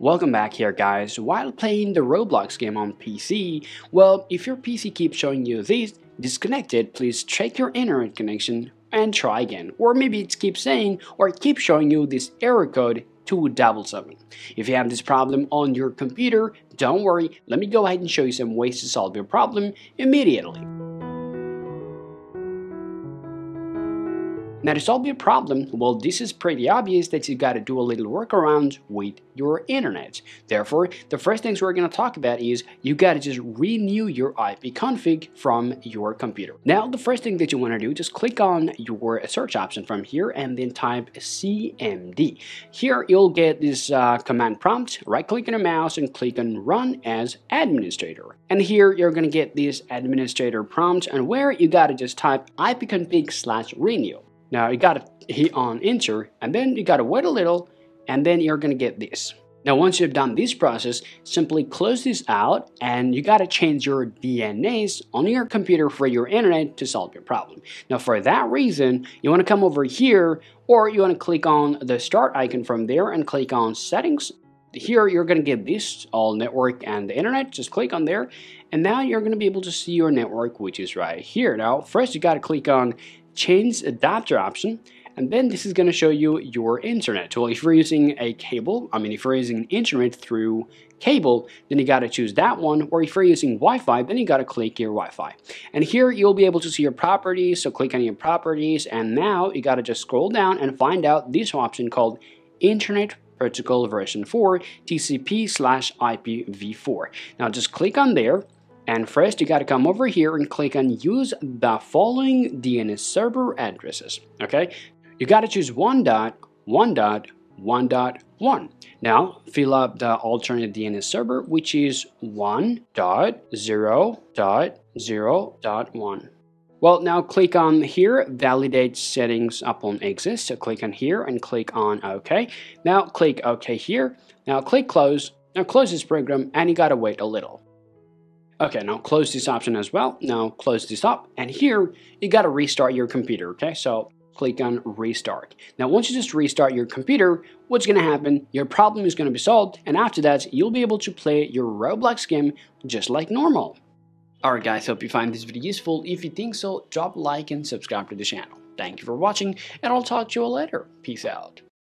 Welcome back here guys. While playing the Roblox game on PC, well, if your PC keeps showing you this, disconnected, please check your internet connection and try again. Or maybe it keeps saying or keep showing you this error code 277. If you have this problem on your computer, don't worry, let me go ahead and show you some ways to solve your problem immediately. Now to solve your problem, well this is pretty obvious that you gotta do a little workaround with your internet. Therefore, the first things we're gonna talk about is you gotta just renew your IP config from your computer. Now the first thing that you wanna do, just click on your search option from here and then type CMD. Here you'll get this uh, command prompt, right click on your mouse and click on run as administrator. And here you're gonna get this administrator prompt and where you gotta just type ipconfig slash renew. Now you gotta hit on enter and then you gotta wait a little and then you're gonna get this. Now once you've done this process, simply close this out and you gotta change your DNS on your computer for your internet to solve your problem. Now for that reason, you wanna come over here or you wanna click on the start icon from there and click on settings. Here you're gonna get this all network and the internet, just click on there and now you're gonna be able to see your network which is right here. Now first you gotta click on change adapter option and then this is going to show you your internet. Well, if you're using a cable, I mean, if you're using internet through cable, then you got to choose that one. Or if you're using Wi-Fi, then you got to click your Wi-Fi. And here you'll be able to see your properties. So click on your properties. And now you got to just scroll down and find out this option called Internet Protocol version 4 TCP slash IPv4. Now just click on there and first, you gotta come over here and click on use the following DNS server addresses, okay? You gotta choose 1 dot, 1 dot, 1 dot, 1. Now, fill up the alternate DNS server, which is 1 dot 0 dot 0 dot 1. Well, now click on here, validate settings upon exit. So click on here and click on OK. Now click OK here. Now click close. Now close this program and you gotta wait a little. Okay, now close this option as well. Now close this up. And here, you got to restart your computer, okay? So click on restart. Now, once you just restart your computer, what's to happen? Your problem is to be solved. And after that, you'll be able to play your Roblox game just like normal. Alright guys, hope you find this video useful. If you think so, drop a like and subscribe to the channel. Thank you for watching, and I'll talk to you all later. Peace out.